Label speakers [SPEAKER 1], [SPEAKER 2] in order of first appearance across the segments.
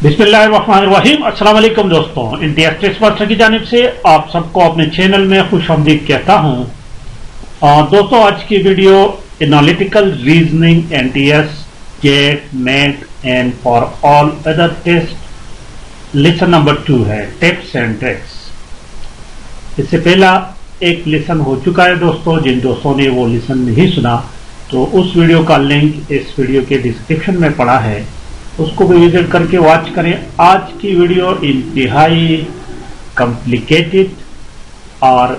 [SPEAKER 1] अस्सलाम वालेकुम दोस्तों, इंडिया स्टेट्स मास्टर की जानब से आप सबको अपने चैनल में खुश आमदीद कहता हूँ। दोस्तों, आज की video analytical reasoning NTS GAT NET and for all other test lesson number two है टिप्स एंड ट्रिक्स इससे पहला एक लेसन हो चुका है दोस्तों, जिन दोस्तों ने वो लेसन नहीं सुना तो उस वीडियो का लिंक इस वीडियो के डिस्क्रिप्शन में पड़ा है। उसको भी विज़िट करके वॉच करें। आज की वीडियो इंतहाई कॉम्प्लिकेटेड और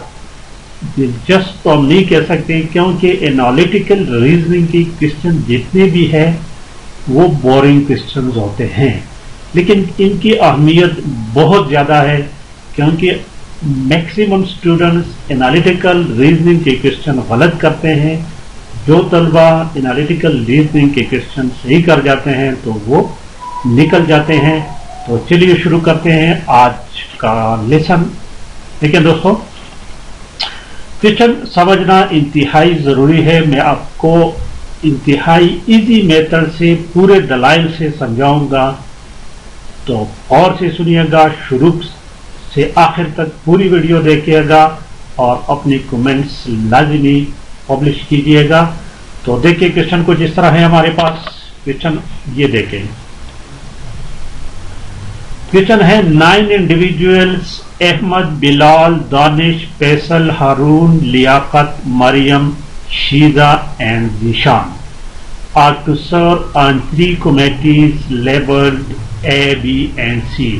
[SPEAKER 1] दिलचस्प तो हम नहीं कह सकते क्योंकि एनालिटिकल रीजनिंग की क्वेश्चन जितने भी है, वो बोरिंग क्वेश्चन होते हैं। लेकिन इनकी अहमियत बहुत ज़्यादा है क्योंकि मैक्सिमम स्टूडेंट्स एनालिटिकल रीजनिंग के क्वेश्चन गलत करते हैं। जो तलबा एनालिटिकल रीजनिंग के क्वेश्चन सही कर जाते हैं तो वो निकल जाते हैं। तो चलिए शुरू करते हैं आज का लेसन ठीक है दोस्तों क्वेश्चन समझना इंतहाई ज़रूरी है। मैं आपको इंतहाई इजी मेथड से पूरे दलाइल से समझाऊँगा। तो और से सुनिएगा, शुरू से आखिर तक पूरी वीडियो देखिएगा और अपनी कमेंट्स लाजमी पब्लिश कीजिएगा तो देखिए क्वेश्चन को जिस तरह है हमारे पास। क्वेश्चन ये देखें। क्वेश्चन है nine individuals Ahmed Bilal Danish Faisal Haroon Liaquat Maryam Sheeza and Zeeshan are to serve on three committees labelled A B and C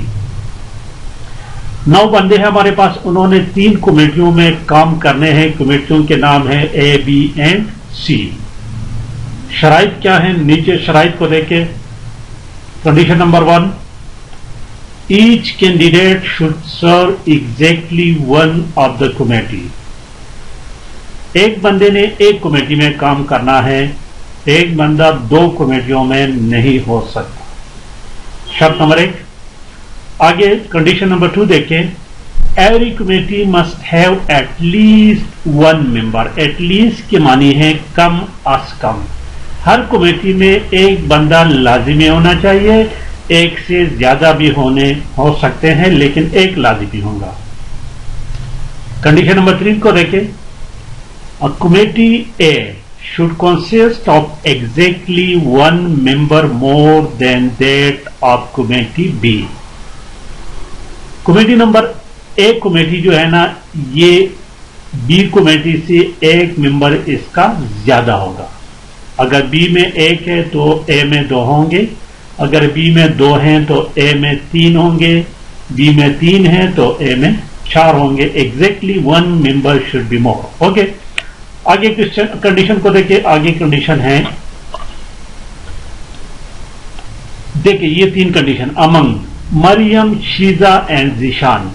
[SPEAKER 1] नौ बंदे हैं हमारे पास। उन्होंने तीन कमेटियों में काम करने हैं। कमेटियों के नाम है ए बी एंड सी शराइत क्या है? नीचे शराइ को देखे condition number one each candidate should serve exactly one of the committee एक बंदे ने एक कमेटी में काम करना है। एक बंदा दो कमेटियों में नहीं हो सकता। शर्त नंबर एक आगे कंडीशन नंबर टू देखें। Every committee must have at least one member at least के मानी है कम अस कम। हर कमेटी में एक बंदा लाजिमी होना चाहिए, एक से ज़्यादा भी होने हो सकते हैं, लेकिन एक लाजिमी होगा। कंडीशन नंबर थ्री को देखें। Committee A should consist of exactly one member more than that of committee B. Committee number एक कमेटी जो है ना, ये बी कमेटी से एक मेंबर इसका ज़्यादा होगा। अगर बी में एक है तो ए में दो होंगे। अगर बी में दो हैं तो ए में तीन होंगे। बी में तीन है तो ए में चार होंगे। Exactly one member should be more okay आगे क्वेश्चन कंडीशन को देखिए। आगे कंडीशन है। देखिए, ये तीन condition among Maryam, Sheeja and Zeeshan.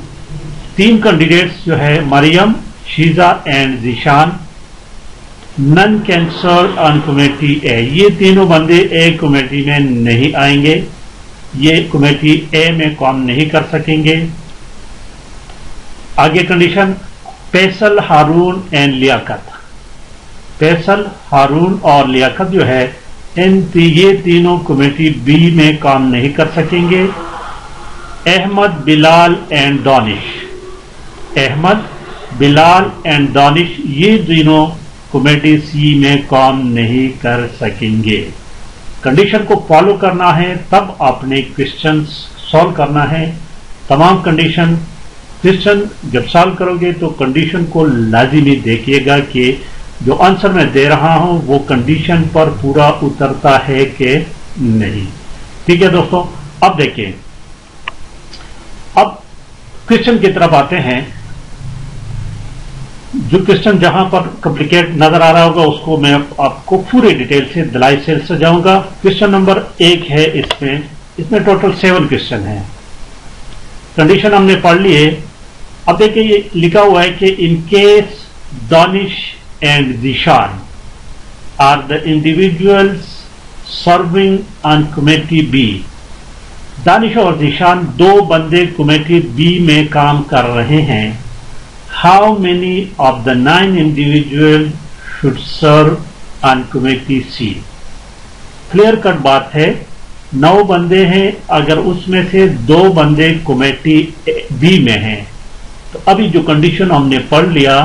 [SPEAKER 1] तीन कैंडिडेट्स जो है, Maryam, Sheeja and Zeeshan. None can serve on committee A ये तीनों बंदे ए कमेटी में नहीं आएँगे। ये कमेटी ए में काम नहीं कर सकेंगे। आगे कंडीशन फैसल हारून एंड लियाकत फैसल हारून और लियाकत जो है, इन ये तीनों कमेटी बी में काम नहीं कर सकेंगे। अहमद बिलाल एंड दानिश अहमद बिलाल एंड दानिश ये तीनों कमेटी सी में काम नहीं कर सकेंगे। कंडीशन को फॉलो करना है, तब आपने क्वेश्चन सॉल्व करना है। तमाम कंडीशन, क्वेश्चन जब सॉल्व करोगे तो कंडीशन को लाजिमी देखिएगा कि जो आंसर मैं दे रहा हूँ, वो कंडीशन पर पूरा उतरता है कि नहीं। ठीक है दोस्तों, अब अब क्वेश्चन की तरफ़ आते हैं। जो क्वेश्चन जहाँ पर कॉम्प्लिकेट नज़र आ रहा होगा, उसको मैं आपको पूरे डिटेल से, दलाई से सजाऊँगा क्वेश्चन नंबर एक है इसमें। इसमें टोटल सेवन क्वेश्चन है। कंडीशन हमने पढ़ ली है। अब देखिए, ये लिखा हुआ है कि in case Danish and Dishan are the individuals serving on committee B Danish और दिशान दो बंदे कमेटी बी में काम कर रहे हैं। How many of the nine individual should serve on committee C clear cut बात है। नौ बंदे हैं, अगर उसमें से दो बंदे कमेटी बी में हैं। तो अभी जो कंडीशन हमने पढ़ लिया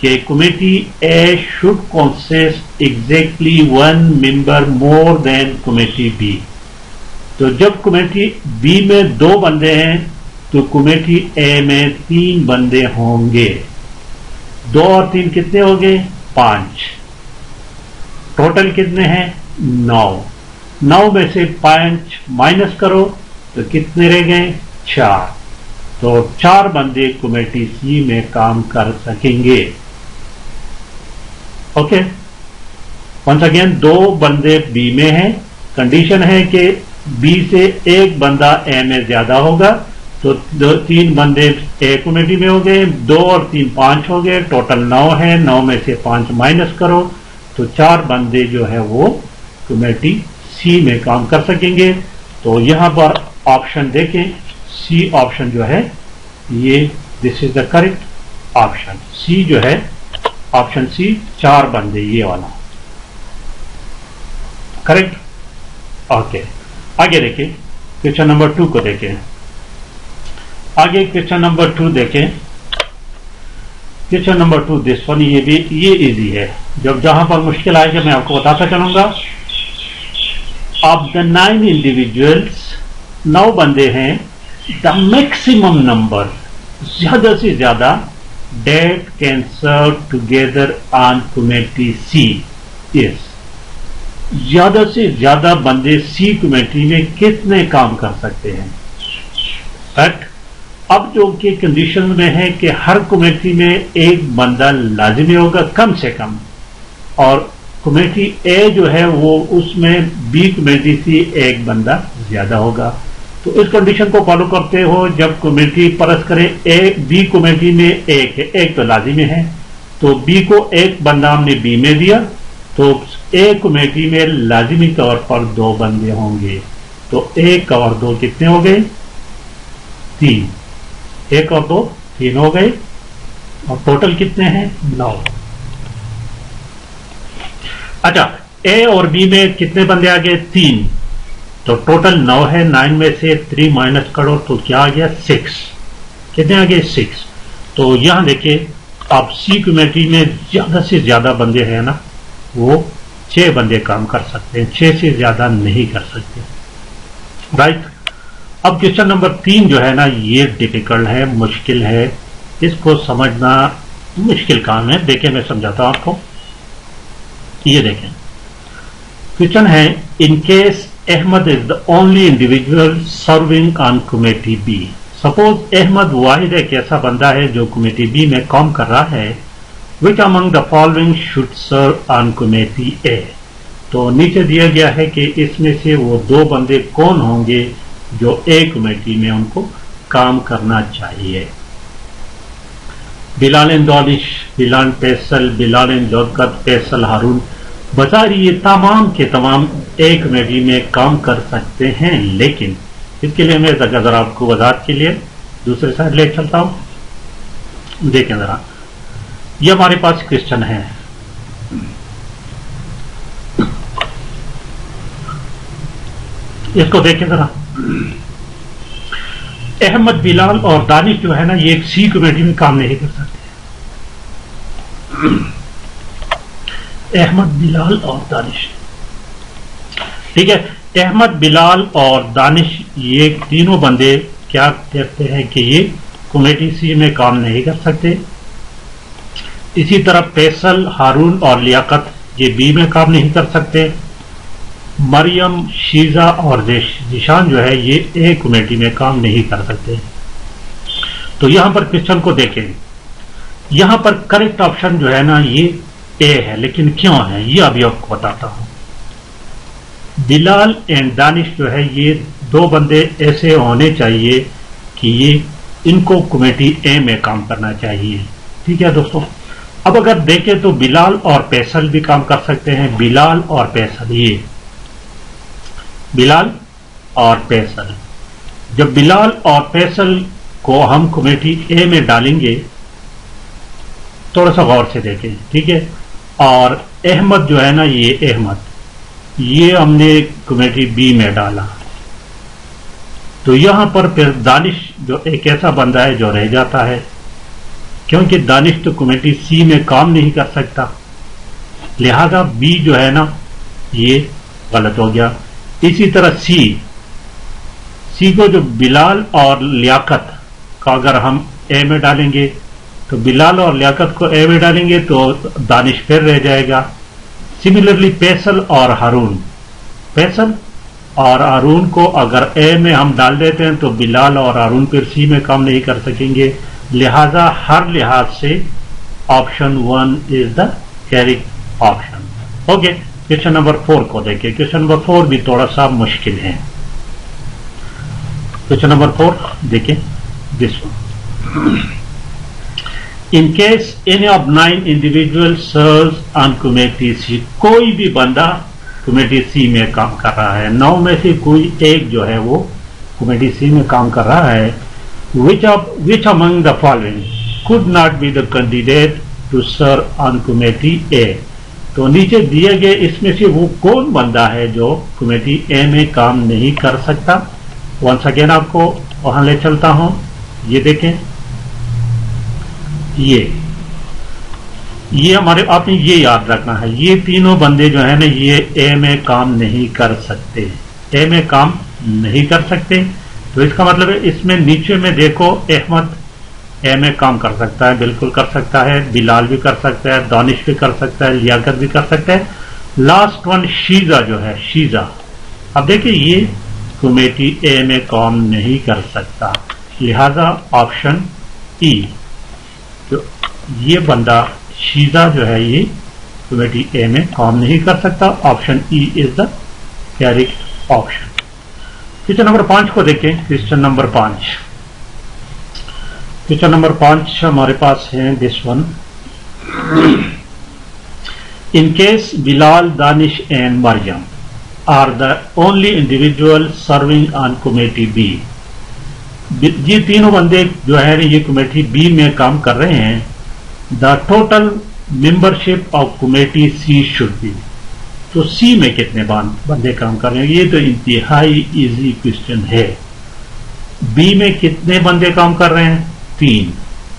[SPEAKER 1] कि committee A should consist exactly one member more than committee B तो जब कमेटी बी में दो बंदे हैं तो कमेटी ए में तीन बंदे होंगे। दो और तीन कितने हो गए? पाँच। टोटल कितने हैं? नौ। नौ में से पाँच माइनस करो तो कितने रह गए? चार। तो चार बंदे कमेटी सी में काम कर सकेंगे। ओके वंस अगेन दो बंदे बी में हैं। कंडीशन है कि बी से एक बंदा ए में ज़्यादा होगा तो दो, तीन बंदे ए कमेटी में हो गए, दो और तीन पाँच हो गए टोटल नौ है, नौ में से पाँच माइनस करो तो चार बंदे जो है वो कमेटी सी में काम कर सकेंगे। तो यहाँ पर ऑप्शन देखें सी ऑप्शन जो है, ये this is the correct option C जो है ऑप्शन सी चार बंदे ये वाला। करेक्ट ओके आगे देखिए क्वेश्चन नंबर टू को देखें आगे क्वेश्चन नंबर टू देखें question number two this one ये भी, ये इजी है। जब जहाँ पर मुश्किल आएगा, मैं आपको बताता चलूँगा ऑफ़ द नाइन इंडिविजुअल्स नौ बंदे हैं। द मैक्सिमम नंबर ज़्यादा से ज़्यादा that can serve together on committee C yes ज़्यादा से ज़्यादा बंदे सी कमेटी में कितने काम कर सकते हैं? बट अब जो कि कंडीशन में है कि हर कमेटी में एक बंदा लाजमी होगा, कम से कम। और कमेटी ए जो है, वो उसमें बी कमेटी सी एक बंदा ज़्यादा होगा। तो इस कंडीशन को फॉलो करते हो, जब कमेटी परस करे ए बी कमेटी में एक है, एक तो लाजिमी है। तो बी को एक बंदा हमने बी में दिया तो ए कमेटी में लाजिमी तौर पर दो बंदे होंगे तो एक और दो कितने हो गए? तीन। एक और दो, तीन हो गए। और टोटल कितने हैं? नौ। अच्छा ए और बी में कितने बंदे आ गए? तीन। तो टोटल नौ है नाइन में से थ्री माइनस करो तो क्या आ गया? सिक्स कितने आ गए? सिक्स तो यहाँ देखिए आप सी कमेटी में ज़्यादा से ज़्यादा बंदे हैं ना, वो छह बंदे काम कर सकते हैं, छह से ज़्यादा नहीं कर सकते। राइट अब क्वेश्चन नंबर तीन जो है ना, ये डिफ़िकल्ट है, मुश्किल है। इसको समझना मुश्किल काम है। देखें मैं समझाता हूँ आपको। ये देखें। क्वेश्चन है in case Ahmed is the only individual serving on committee B suppose Ahmed Wahid एक ऐसा बंदा है जो कमेटी बी में काम कर रहा है which among the following should serve on committee A तो नीचे दिया गया है कि इसमें से वो दो बंदे कौन होंगे जो ए कमेटी में उनको काम करना चाहिए? बिलाल दौलिश बिलाल फैसल, बिलाल लौकत फैसल हारून बजारी ये तमाम के तमाम एक कमेटी में काम कर सकते हैं, लेकिन इसके लिए मैं जरा आपको वजात के लिए दूसरे साइड ले चलता हूँ। देखें जरा ये हमारे पास क्वेश्चन है। इसको देखें जरा। अहमद बिलाल और दानिश जो है ना, ये एक सी कमेटी में काम नहीं कर सकते। अहमद बिलाल और दानिश। ठीक है, अहमद बिलाल और दानिश, ये तीनों बंदे क्या कहते हैं कि ये कमेटी सी में काम नहीं कर सकते। इसी तरह फैसल, हारून और लियाकत ये बी में काम नहीं कर सकते। मरियम, शीजा और निशान जो है, ये ए कमेटी में काम नहीं कर सकते। तो यहाँ पर क्वेश्चन को देखें। यहाँ पर करेक्ट ऑप्शन जो है ना, ये ए है, लेकिन क्यों है, ये अभी आपको बताता हूँ। बिलाल एंड दानिश जो है, ये दो बंदे ऐसे होने चाहिए कि ये इनको कमेटी ए में काम करना चाहिए। ठीक है दोस्तों? अब अगर देखें तो बिलाल और पैसल भी काम कर सकते हैं। बिलाल और पैसल, ये। बिलाल और पैसल। जब बिलाल और पैसल को हम कमेटी ए में डालेंगे थोड़ा सा गौर से देखें, ठीक है? और अहमद जो है ना, ये अहमद, ये हमने कमेटी बी में डाला। तो यहाँ पर फिर दानिश जो एक ऐसा बंदा है जो रह जाता है। क्योंकि दानिश तो कमेटी सी में काम नहीं कर सकता। लिहाजा बी जो है ना, ये गलत हो गया। इसी तरह सी सी को जो बिलाल और लियाकत का अगर हम ए में डालेंगे तो बिलाल और लियाकत को ए में डालेंगे तो दानिश फिर रह जाएगा। सिमिलरली पैसल और हारून। पैसल और अरुण को अगर ए में हम डाल देते हैं तो बिलाल और अरुण फिर सी में काम नहीं कर सकेंगे। लिहाजा हर लिहाज से option one is the correct option okay question number four को देखिए। क्वेश्चन नंबर फोर भी थोड़ा सा मुश्किल है। क्वेश्चन नंबर फोर देखिए this in case any of nine individual serve on committee C कोई भी बंदा कमेटी सी में काम कर रहा है, नौ में से कोई एक जो है वो कमेटी सी में काम कर रहा है which of which among the following could not be the candidate to serve on committee A तो नीचे दिए गए इसमें से वो कौन बंदा है जो कमेटी ए में काम नहीं कर सकता? वंस अगेन आपको वहाँ ले चलता हूँ। ये देखें। ये। ये हमारे, आपने ये याद रखना है। ये तीनों बंदे जो है ना, ये ए में काम नहीं कर सकते। ए में काम नहीं कर सकते। तो इसका मतलब है, इसमें नीचे में देखो, अहमद ए में काम कर सकता है, बिल्कुल कर सकता है, बिलाल भी कर सकता है, दानिश भी कर सकता है, लियाकत भी कर सकता है। लास्ट वन शीजा जो है, शीजा। अब देखिए, ये कमेटी ए में काम नहीं कर सकता। लिहाजा ऑप्शन ई तो ये बंदा शीजा जो है, ये कमेटी ए में काम नहीं कर सकता। Option E is the correct option question number पाँच को देखें। क्वेश्चन नंबर पाँच। क्वेश्चन नंबर पाँच हमारे पास है this one in case Bilal Danish and Maryam are the only individual serving on committee B ये तीनों बंदे जो है, ये कमेटी बी में काम कर रहे हैं the total membership of committee C should be तो सी में कितने बंदे काम कर रहे हैं? ये तो इंतहाई इजी क्वेश्चन है। बी में कितने बंदे काम कर रहे हैं? तीन।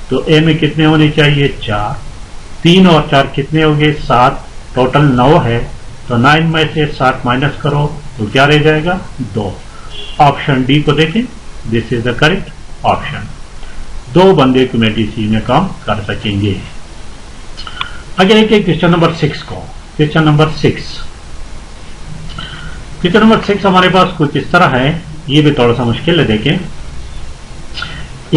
[SPEAKER 1] तो ए में कितने होने चाहिए? चार। तीन और चार कितने हो गए? सात। टोटल नौ है। तो नाइन में से सात माइनस करो तो क्या रह जाएगा? दो। ऑप्शन डी को देखें। This is the correct option दो बंदे कमेटी सी में काम कर सकेंगे। आगे देखिए क्वेश्चन नंबर सिक्स को। Question number six question number six हमारे पास कुछ इस तरह है। ये भी थोड़ा सा मुश्किल है देखें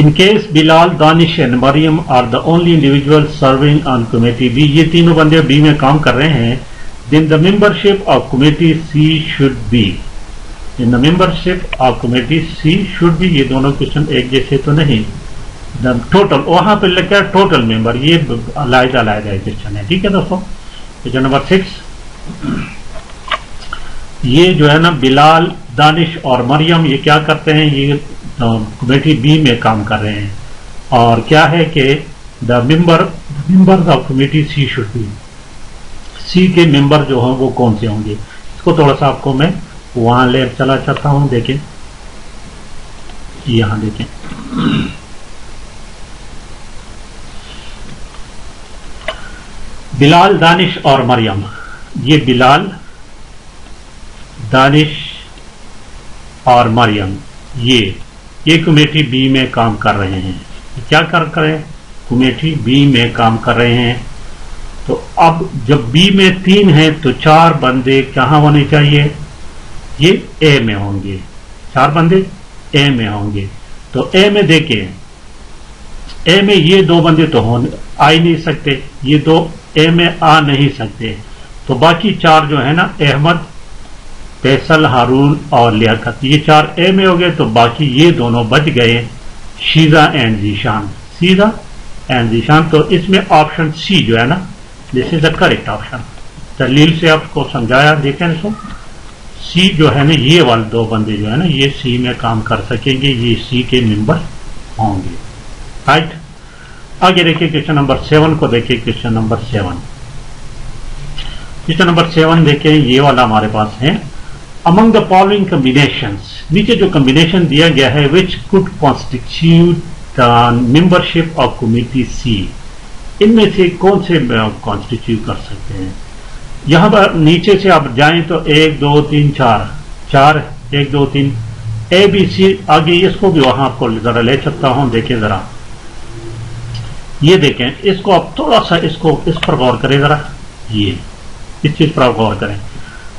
[SPEAKER 1] in case Bilal Danish and Maryam are the only individual serving on committee B ये तीनों बंदे बी में काम कर रहे हैं then the membership of committee C should be in the membership of committee C should be ये दोनों क्वेश्चन एक जैसे तो नहीं। टोटल वहाँ पर लिखा है टोटल मेंबर ये लायदा लायदा क्वेश्चन है। ठीक है दोस्तों? क्वेश्चन नंबर सिक्स ये जो है ना बिलाल, दानिश और मरियम, ये क्या करते हैं? ये कमेटी बी में काम कर रहे हैं। और क्या है कि the member members of committee C should be C के मेंबर जो हैं वो कौन से होंगे? इसको थोड़ा सा आपको मैं वहाँ ले चला चाहता हूँ, देखें। यहाँ देखें। बिलाल, दानिश और मरियम। ये बिलाल, दानिश और मरियम। ये ये कमेटी बी में काम कर रहे हैं। क्या कर रहे कमेटी बी में काम कर रहे हैं। तो अब जब बी में तीन है तो चार बंदे कहाँ होने चाहिए? ये ए में होंगे। चार बंदे ए में होंगे। तो ए में देखें। ए में ये दो बंदे तो हो आ ही नहीं सकते। ये दो ए में आ नहीं सकते। तो बाकी चार जो है ना, अहमद, फैसल, हारून और लियाकत, ये चार ए में हो गए तो बाकी ये दोनों बच गए शीजा एंड जीशान। सीजा एंड जीशान तो इसमें ऑप्शन सी जो है ना this is the correct option दलील से आपको समझाया, देखें इसको। सी जो है ना, ये वाले दो बंदे जो है ना, ये सी में काम कर सकेंगे, ये सी के मेंबर होंगे। राइट आगे देखिए क्वेश्चन नंबर सेवन को देखिए, question number seven. Question number seven देखिए, ये वाला हमारे पास है। अमंग द फॉलोइंग कॉम्बिनेशन नीचे जो कॉम्बिनेशन दिया गया है which could constitute membership of committee C इनमें से कौन से कॉन्स्टिट्यूट कर सकते हैं? यहाँ पर नीचे से आप जाएँ तो एक, दो, तीन, चार। चार, एक, दो, तीन। ए बी सी आगे इसको भी वहाँ आपको जरा ले सकता हूँ देखें जरा। ये देखें, इसको आप थोड़ा सा इसको इस पर गौर करें जरा। ये, इस चीज़ पर आप गौर करें।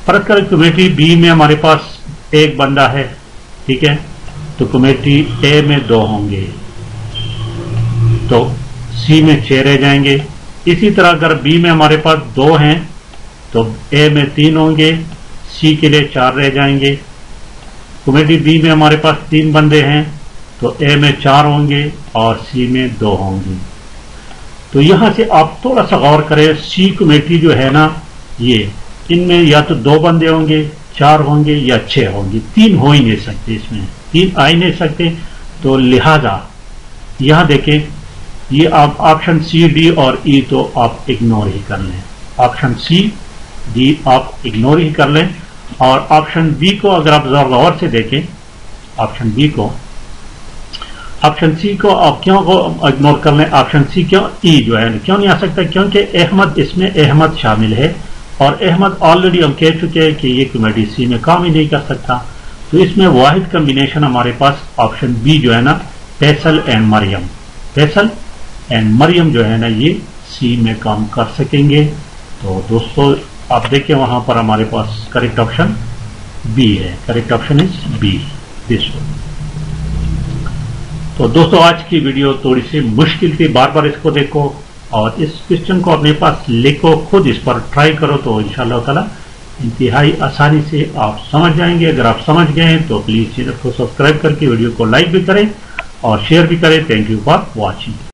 [SPEAKER 1] परत कर, कमेटी बी में हमारे पास एक बंदा है, ठीक है? तो कमेटी ए में दो होंगे। तो सी में छह रह जाएँगे। इसी तरह अगर बी में हमारे पास दो हैं तो ए में तीन होंगे, सी के लिए चार रह जाएँगे। कमेटी बी में हमारे पास तीन बंदे हैं तो ए में चार होंगे और सी में दो होंगे। तो यहाँ से आप थोड़ा सा गौर करें सी कमेटी जो है ना, ये, इनमें या तो दो बंदे होंगे, चार होंगे या छह होंगे, तीन हो ही नहीं सकते इसमें, तीन आ ही नहीं सकते। तो लिहाजा, यहाँ देखें, ये आप ऑप्शन सी डी और ई तो आप इग्नोर ही कर लें। ऑप्शन सी डी आप इग्नोर ही कर लें। और ऑप्शन बी को अगर आप जरा गौर से देखें ऑप्शन बी को ऑप्शन सी को आप क्यों को इग्नोर कर लें? ऑप्शन सी क्यों? ई जो है, क्यों नहीं आ सकता? क्योंकि अहमद इसमें अहमद शामिल है और अहमद ऑलरेडी हम कह चुके हैं कि ये कमेटी सी में काम ही नहीं कर सकता। तो इसमें वाहिद कम्बिनेशन हमारे पास ऑप्शन बी जो है ना, फैसल एंड मरियम। फैसल एंड मरियम जो है ना, ये सी में काम कर सकेंगे। तो दोस्तों, आप देखें वहाँ पर हमारे पास करेक्ट ऑप्शन बी है। Correct option is B this तो दोस्तों, आज की वीडियो थोड़ी सी मुश्किल थी। बार बार इसको देखो और इस क्वेश्चन को अपने पास लिखो, खुद इस पर ट्राई करो तो इन ताला इंतहाई आसानी से आप समझ जाएँगे। अगर आप समझ गए हैं तो प्लीज़ चैनल को सब्सक्राइब करके वीडियो को लाइक भी करें और शेयर भी करें। Thank you for watching